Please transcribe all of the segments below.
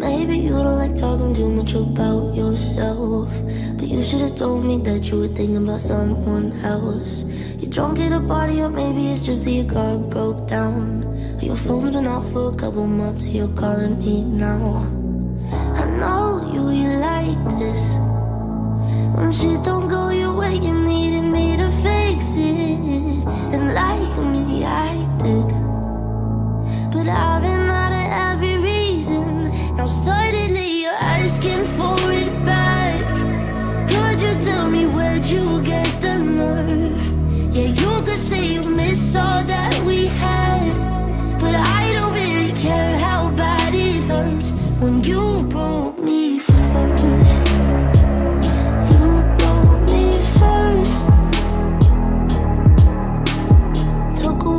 thinking too much about yourself. But you should have told me that you were thinking about someone else. You're drunk at a party, or maybe it's just that your car broke down. Your phone's been off for a couple months, you're calling me now. I know you, you like this. When shit don't go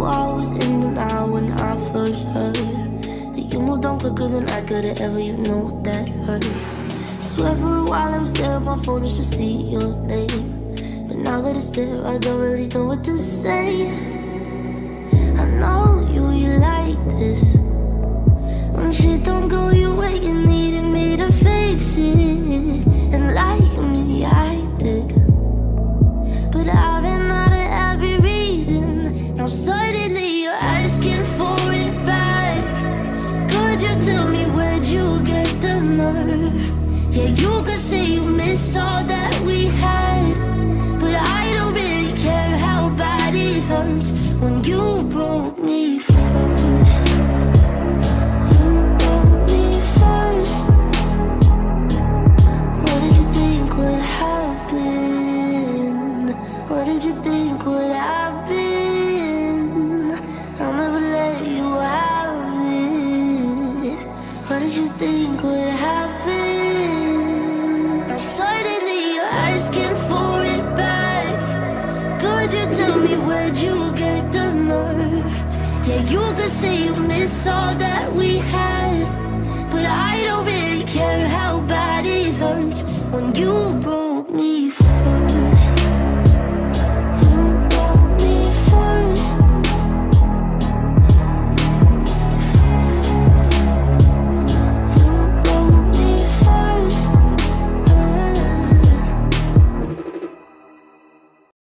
A was in out when I first heard that you moved on quicker than I could have ever. You know that hurt. Swear for a while I was there on my phone just to see your name. But now that it's there, I don't really know what to say. Yeah, you could say you miss all that we had. But I don't really care how bad it hurts when you broke me first. You broke me first. What did you think would happen? What did you think would happen? Yeah, you could say you miss all that we had. But I don't really care how bad it hurts when you broke